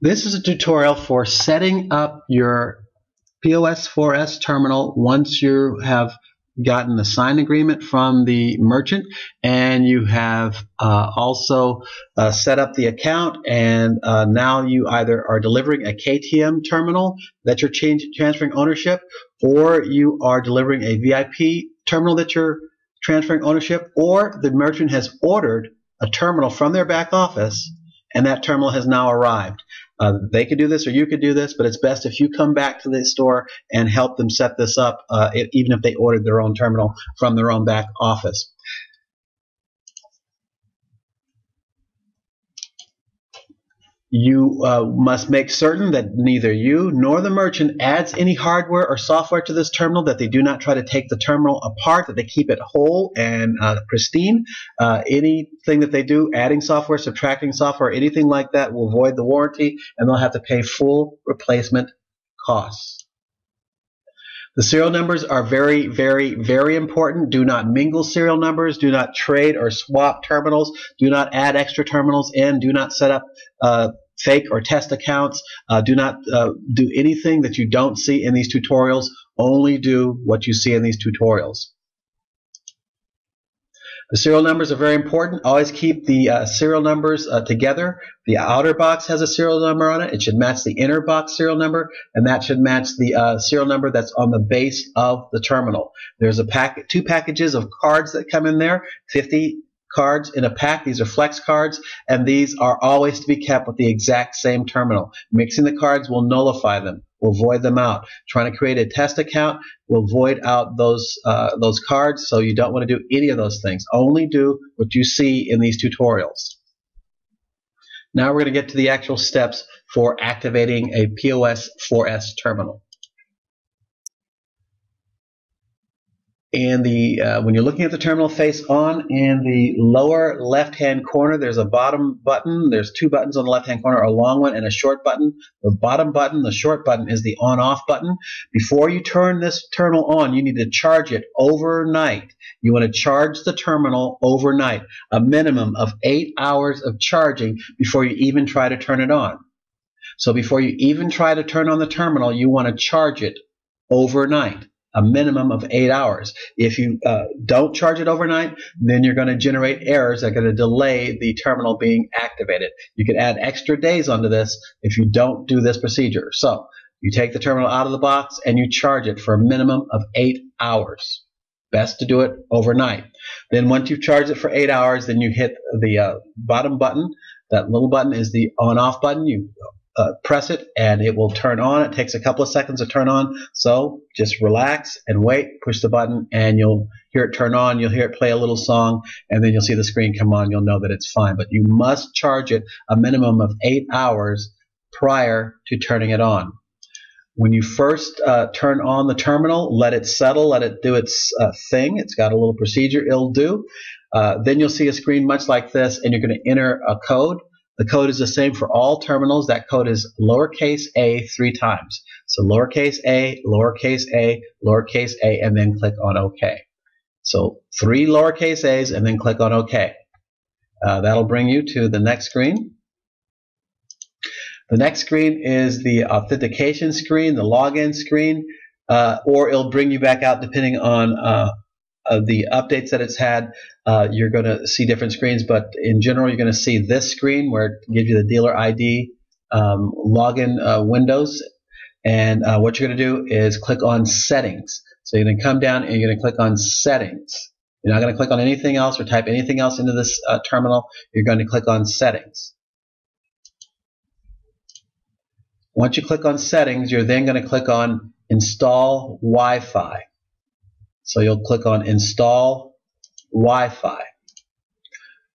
This is a tutorial for setting up your POS 4S terminal once you have gotten the sign agreement from the merchant and you have uh, also uh, set up the account and uh, now you either are delivering a KTM terminal that you're change, transferring ownership or you are delivering a VIP terminal that you're transferring ownership or the merchant has ordered a terminal from their back office and that terminal has now arrived. Uh, they could do this or you could do this, but it's best if you come back to the store and help them set this up, uh, even if they ordered their own terminal from their own back office. You uh, must make certain that neither you nor the merchant adds any hardware or software to this terminal, that they do not try to take the terminal apart, that they keep it whole and uh, pristine. Uh, anything that they do, adding software, subtracting software, anything like that will void the warranty and they'll have to pay full replacement costs. The serial numbers are very, very, very important. Do not mingle serial numbers. Do not trade or swap terminals. Do not add extra terminals in. Do not set up uh, fake or test accounts. Uh, do not uh, do anything that you don't see in these tutorials. Only do what you see in these tutorials. The serial numbers are very important. Always keep the uh, serial numbers uh, together. The outer box has a serial number on it. It should match the inner box serial number, and that should match the uh, serial number that's on the base of the terminal. There's a pack, two packages of cards that come in there, 50 cards in a pack. These are flex cards, and these are always to be kept with the exact same terminal. Mixing the cards will nullify them, will void them out. Trying to create a test account will void out those uh, those cards, so you don't want to do any of those things. Only do what you see in these tutorials. Now we're going to get to the actual steps for activating a POS 4S terminal. And the uh, when you're looking at the terminal face on in the lower left hand corner there's a bottom button. There's two buttons on the left hand corner a long one and a short button. The bottom button the short button is the on off button. Before you turn this terminal on you need to charge it overnight. You want to charge the terminal overnight a minimum of eight hours of charging before you even try to turn it on. So before you even try to turn on the terminal you want to charge it overnight a minimum of eight hours. If you uh, don't charge it overnight, then you're going to generate errors that are going to delay the terminal being activated. You can add extra days onto this if you don't do this procedure. So you take the terminal out of the box and you charge it for a minimum of eight hours. Best to do it overnight. Then once you've charged it for eight hours, then you hit the uh, bottom button. That little button is the on-off button. You uh, press it and it will turn on. It takes a couple of seconds to turn on. So just relax and wait, push the button and you'll hear it turn on. You'll hear it play a little song and then you'll see the screen come on. You'll know that it's fine. But you must charge it a minimum of eight hours prior to turning it on. When you first uh, turn on the terminal, let it settle, let it do its uh, thing. It's got a little procedure it'll do. Uh, then you'll see a screen much like this and you're going to enter a code the code is the same for all terminals. That code is lowercase a three times. So lowercase a, lowercase a, lowercase a, and then click on OK. So three lowercase a's and then click on OK. Uh, that'll bring you to the next screen. The next screen is the authentication screen, the login screen, uh, or it'll bring you back out depending on uh, of the updates that it's had, uh, you're going to see different screens. But in general, you're going to see this screen where it gives you the dealer ID um, login uh, windows. And uh, what you're going to do is click on settings. So you're going to come down and you're going to click on settings. You're not going to click on anything else or type anything else into this uh, terminal. You're going to click on settings. Once you click on settings, you're then going to click on install Wi-Fi. So you'll click on install Wi-Fi.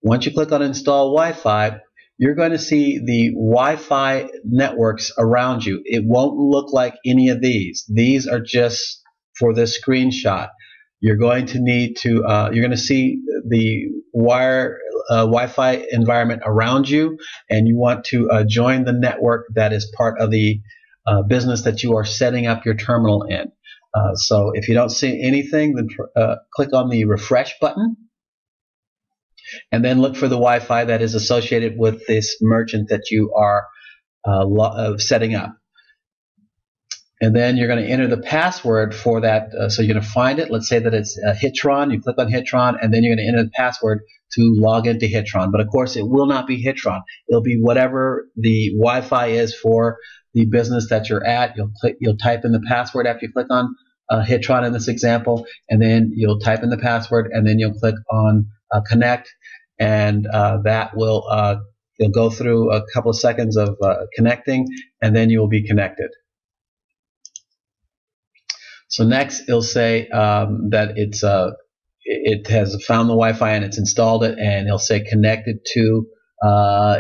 Once you click on install Wi-Fi, you're going to see the Wi-Fi networks around you. It won't look like any of these. These are just for this screenshot. You're going to need to, uh, you're going to see the wire uh, Wi-Fi environment around you, and you want to uh, join the network that is part of the uh, business that you are setting up your terminal in. Uh, so if you don't see anything, then uh, click on the refresh button and then look for the Wi-Fi that is associated with this merchant that you are uh, lo- setting up. And then you're going to enter the password for that. Uh, so you're going to find it. Let's say that it's uh, Hitron. You click on Hitron, and then you're going to enter the password to log into Hitron. But of course, it will not be Hitron. It'll be whatever the Wi-Fi is for the business that you're at. You'll click. You'll type in the password after you click on uh, Hitron in this example, and then you'll type in the password, and then you'll click on uh, Connect, and uh, that will uh, you'll go through a couple of seconds of uh, connecting, and then you will be connected. So next, it'll say um, that it's uh, it has found the Wi-Fi and it's installed it, and it'll say connected to,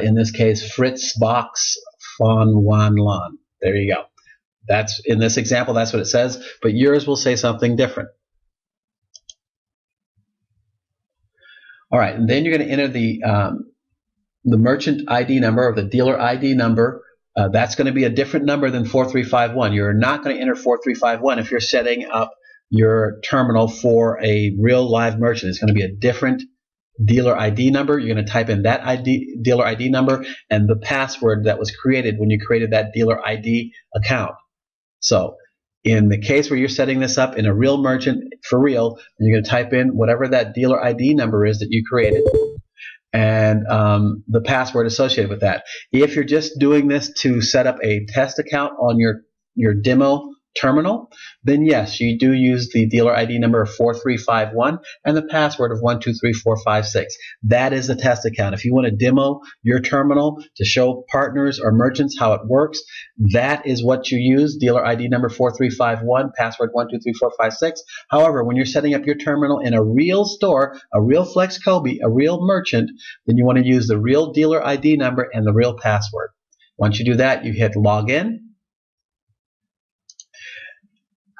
in this case, Fritz Box Fon Wan Lan. There you go. That's in this example. That's what it says, but yours will say something different. All right, and then you're going to enter the um, the merchant ID number or the dealer ID number uh, that's going to be a different number than 4351. You're not going to enter 4351 if you're setting up your terminal for a real live merchant. It's going to be a different dealer ID number. You're going to type in that ID, dealer ID number and the password that was created when you created that dealer ID account. So in the case where you're setting this up in a real merchant for real, you're going to type in whatever that dealer ID number is that you created and um, the password associated with that. If you're just doing this to set up a test account on your your demo terminal, then yes, you do use the dealer ID number of 4351 and the password of 123456. That is the test account. If you want to demo your terminal to show partners or merchants how it works, that is what you use, dealer ID number 4351, password 123456. However, when you're setting up your terminal in a real store, a real Flex Kobe, a real merchant, then you want to use the real dealer ID number and the real password. Once you do that, you hit login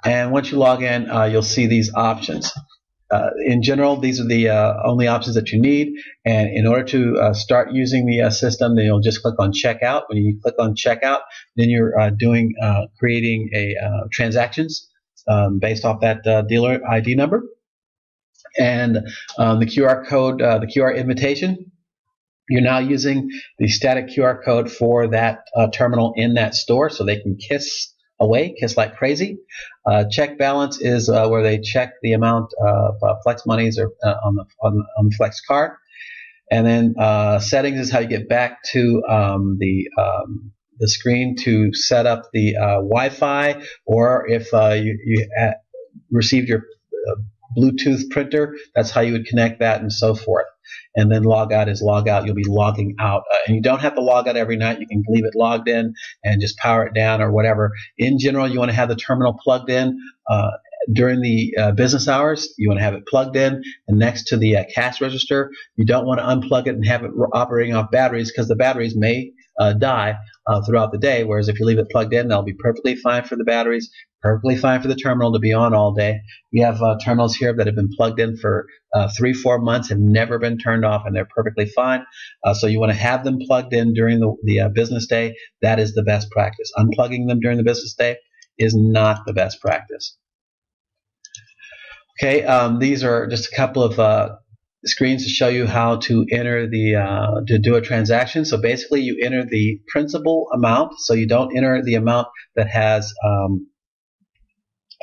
and once you log in, uh, you'll see these options. Uh, in general, these are the uh, only options that you need. And in order to uh, start using the uh, system, then you'll just click on checkout. When you click on checkout, then you're uh, doing creating a transactions um, based off that dealer ID number. And um, the QR code, the QR invitation, you're now using the static QR code for that terminal in that store, so they can kiss away, kiss like crazy. Uh, check balance is uh, where they check the amount of uh, flex monies or, uh, on, the, on, on, the flex card. And then uh, settings is how you get back to um, the um, the screen to set up the uh, Wi-Fi, or if you, you received your Bluetooth printer, that's how you would connect that and so forth and then log out is log out. You'll be logging out. Uh, and you don't have to log out every night. You can leave it logged in and just power it down or whatever. In general, you want to have the terminal plugged in. Uh, during the uh, business hours, you want to have it plugged in and next to the uh, cash register. You don't want to unplug it and have it operating off batteries because the batteries may uh, die uh, throughout the day. Whereas if you leave it plugged in, that'll be perfectly fine for the batteries, perfectly fine for the terminal to be on all day. We have uh, terminals here that have been plugged in for uh, three, four months and never been turned off, and they're perfectly fine. Uh, so you want to have them plugged in during the, the uh, business day. That is the best practice. Unplugging them during the business day is not the best practice. Okay, um, these are just a couple of uh, screens to show you how to enter the uh, to do a transaction. So basically, you enter the principal amount. So you don't enter the amount that has um,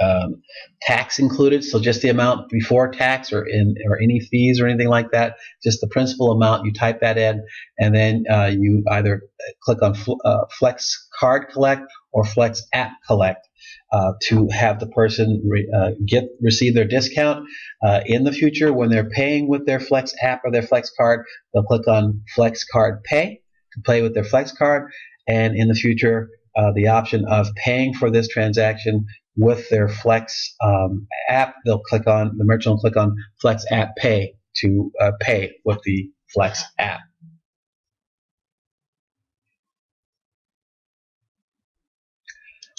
um, tax included, so just the amount before tax or in or any fees or anything like that, just the principal amount. You type that in, and then uh, you either click on uh, Flex Card Collect or Flex App Collect uh, to have the person re- uh, get receive their discount uh, in the future when they're paying with their Flex App or their Flex Card. They'll click on Flex Card Pay to pay with their Flex Card, and in the future. Uh, the option of paying for this transaction with their Flex um, app, they'll click on the merchant will click on Flex App Pay to uh, pay with the Flex app.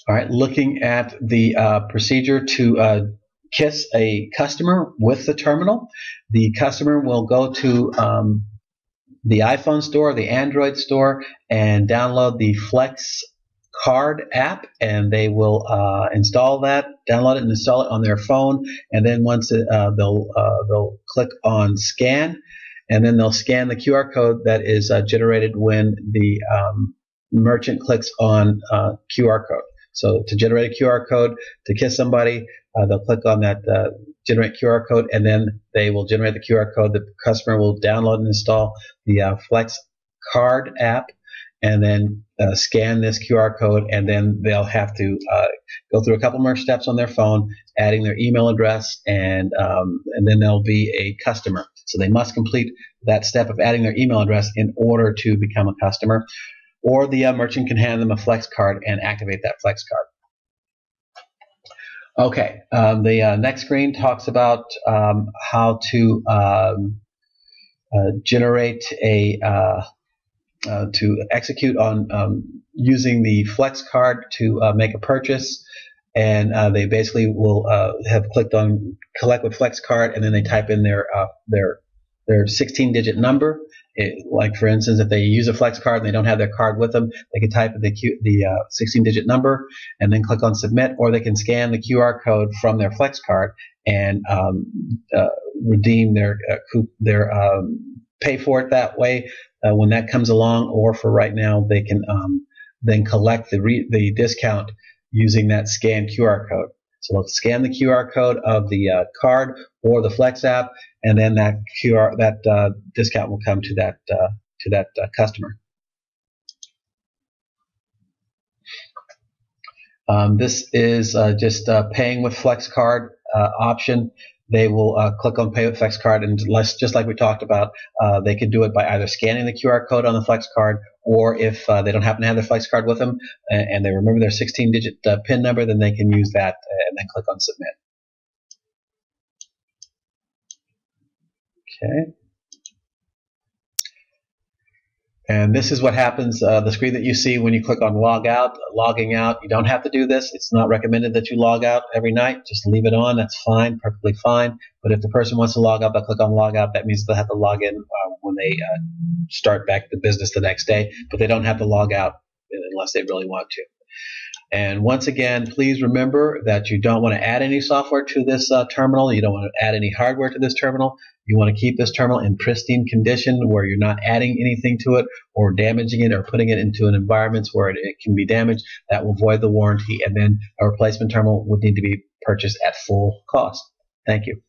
All right, looking at the uh, procedure to uh, kiss a customer with the terminal, the customer will go to um, the iPhone store, the Android store, and download the Flex Card app, and they will uh, install that, download it, and install it on their phone. And then once it, uh, they'll uh, they'll click on scan, and then they'll scan the QR code that is uh, generated when the um, merchant clicks on uh, QR code. So to generate a QR code to kiss somebody, uh, they'll click on that generate QR code, and then they will generate the QR code. The customer will download and install the Flex Card app, and then uh, scan this QR code, and then they'll have to uh, go through a couple more steps on their phone, adding their email address, and um, and then they'll be a customer. So they must complete that step of adding their email address in order to become a customer or the uh, merchant can hand them a flex card and activate that flex card. Okay, um, the uh, next screen talks about um, how to um, uh, generate a uh, uh, to execute on um, using the flex card to uh, make a purchase, and they basically will have clicked on collect with flex card, and then they type in their their their 16-digit number, it, like for instance, if they use a flex card and they don't have their card with them, they can type in the Q, the uh, 16-digit number and then click on submit, or they can scan the QR code from their flex card and um, uh, redeem their uh, their um, pay for it that way uh, when that comes along. Or for right now, they can um, then collect the re- the discount using that scan QR code. So they'll scan the QR code of the uh, card or the Flex app, and then that QR that uh, discount will come to that uh, to that uh, customer. Um, this is uh, just uh, paying with Flex card option. They will click on Pay with Flex card, and less, just like we talked about, they can do it by either scanning the QR code on the Flex card or if uh, they don't happen to have their flex card with them and, and they remember their 16 digit uh, PIN number, then they can use that and then click on submit. Okay. And this is what happens, uh, the screen that you see when you click on log out, logging out. You don't have to do this. It's not recommended that you log out every night. Just leave it on. That's fine, perfectly fine. But if the person wants to log out, they'll click on log out. That means they'll have to log in uh, when they uh, start back the business the next day. But they don't have to log out unless they really want to. And once again, please remember that you don't want to add any software to this uh, terminal. You don't want to add any hardware to this terminal. You want to keep this terminal in pristine condition where you're not adding anything to it or damaging it or putting it into an environment where it, it can be damaged. That will void the warranty. And then a replacement terminal would need to be purchased at full cost. Thank you.